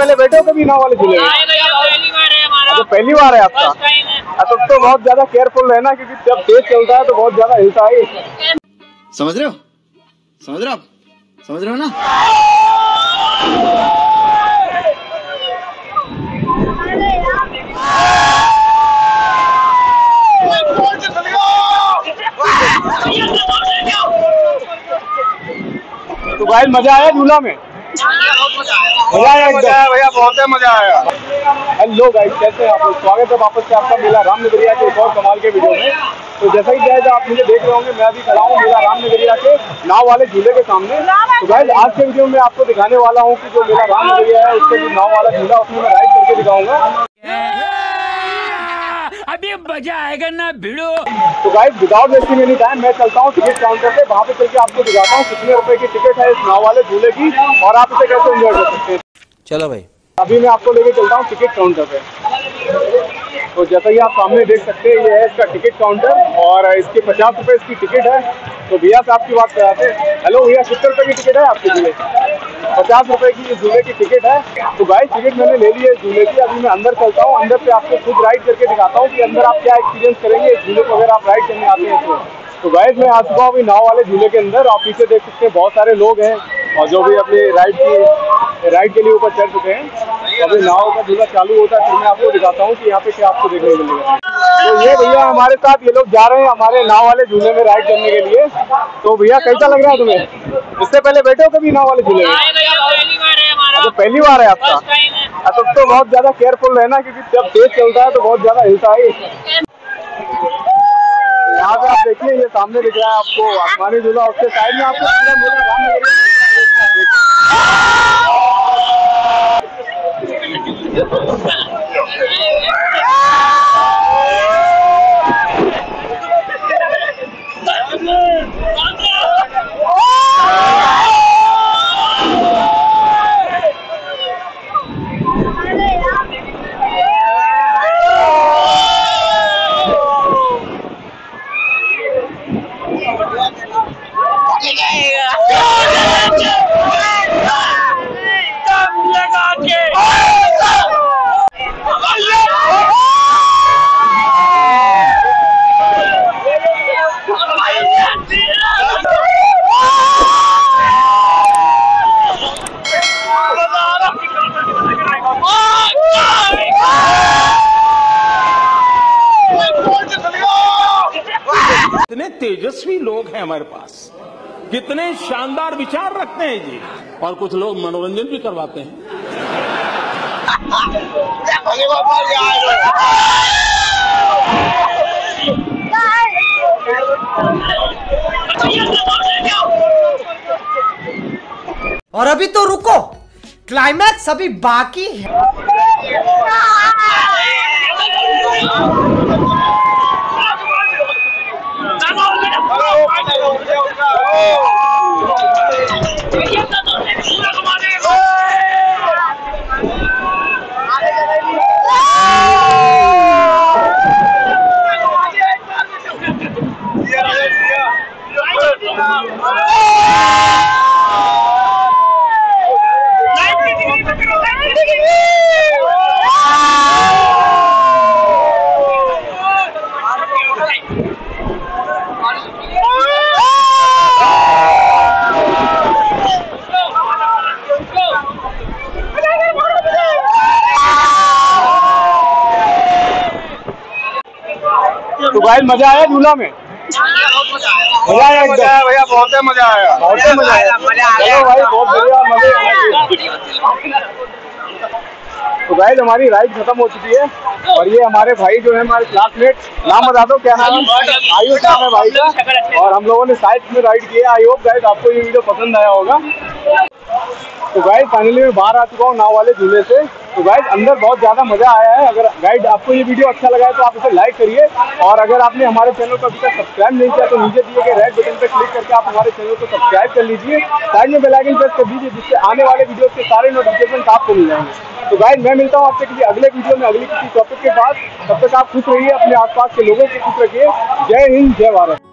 पहले बैठे हो कभी नाव वाले झूले में? आए पहली बार है हमारा। अच्छा पहली बार है आपका? फ़र्स्ट टाइम हाँ, तब तो बहुत ज़्यादा केयरफुल रहना क्योंकि जब तेज चलता है तो बहुत ज़्यादा हिलता है। समझ रहे हो? समझ रहे हो आप? समझ रहे हो ना? तो भाई मज़ा आया झूला में? भैया बहुत ही मज़ा आया। हेलो गाइस कैसे हैं आप लोग? स्वागत है वापस से आपका मेला रामनगरिया के एक और कमाल के वीडियो में। तो जैसा ही गाइस आप मुझे देख रहे होंगे मैं अभी खड़ा हूँ मेला रामनगरिया के नाव वाले झूले के सामने। तो गाइस आज के वीडियो में आपको दिखाने वाला हूँ की जो मेला रामनगरिया है उसके जो नाव वाला झूला उसमें मैं राइड करके दिखाऊँगा। मज़ा आएगा ना भिड़ो। तो guys without wasting any time मैं चलता हूँ टिकट काउंटर पे वहाँ पे चल के आपको दिखाता हूँ कितने रुपए की टिकट है इस नाव वाले झूले की और आप इसे कैसे एंजॉय कर सकते हैं। चलो भाई। अभी मैं आपको लेके चलता हूँ टिकट काउंटर पे। तो जैसा कि आप सामने देख सकते हैं, ये है इसका टिकट काउंटर और इसके पचास रुपए इसकी टिकट है। तो भैया से आपकी बात कराते हैं। हेलो भैया, कितने रुपए की टिकट है आपके झूले पचास रुपए की झूले की टिकट है। तो गाइस टिकट मैंने ले ली है झूले की। अभी मैं अंदर चलता हूँ, अंदर से आपको खुद राइड करके दिखाता हूँ कि अंदर आप क्या एक्सपीरियंस करेंगे। झूले को अगर आप राइड करने आते हैं तो। तो गाइस मैं आ चुका हूँ अभी नाव वाले झूले के अंदर। आप पीछे देख सकते हैं, बहुत सारे लोग हैं और जो भी अपनी राइड की राइड के लिए ऊपर चढ़ चुके हैं। अभी नाव का झूला चालू होता है फिर मैं आपको दिखाता हूँ कि यहाँ पे क्या आपको देखने को मिलेगा। तो ये भैया हमारे साथ ये लोग जा रहे हैं हमारे नाव वाले झूले में राइड करने के लिए। तो भैया कैसा लग रहा है तुम्हें? इससे पहले बैठे हो कभी नाव वाले झूले में? भैया पहली बार है हमारा। अच्छा आपका? फ़र्स्ट टाइम हाँ, तब तो बहुत ज़्यादा केयरफुल रहना क्योंकि जब तेज चलता है तो बहुत ज़्यादा हिलता है यहाँ पे आप देखिए ये सामने दिख रहा है आपको आसमानी झूला उसके साइड में आपको पूरा मेला तेजस्वी लोग हैं हमारे पास। कितने शानदार विचार रखते हैं जी। और कुछ लोग मनोरंजन भी करवाते हैं। और अभी तो रुको क्लाइमैक्स अभी बाकी है। Gaúcho! तो भाई मज़ा आया झूला में? मज़ा आया मज़ा आया भैया बहुत है मज़ा आया। बहुत है मज़ा आया। चलो भाई बहुत बढ़िया मज़े तो गाइस हमारी राइड खत्म हो चुकी है। और ये हमारे भाई जो है हमारे क्लासमेट नाम बता दो क्या नाम है? आयुष नाम है भाई का। और हम लोगों ने साइड में राइड किया। आई होप गाइस आपको ये वीडियो पसंद आया होगा। तो गाइस फाइनली मैं बाहर आ चुका हूँ नाव वाले झूले से। तो गाइस अंदर बहुत ज़्यादा मज़ा आया है। अगर गाइड आपको ये वीडियो अच्छा लगा है तो आप इसे लाइक करिए। और अगर आपने हमारे चैनल को अभी तक सब्सक्राइब नहीं किया तो नीचे दिए गए रेड बटन पर क्लिक करके आप हमारे चैनल को सब्सक्राइब कर लीजिए। साइड में बेल आइकन प्रेस कर दीजिए, जिससे आने वाले वीडियो के सारे नोटिफिकेशन आपको मिल जाएँगे। तो गाइड मैं मिलता हूँ आपसे किसी अगले वीडियो में, अगली किसी टॉपिक के बाद। तब तक आप खुश रहिए, अपने आसपास के लोगों को खुश रखिए। जय हिंद, जय भारत।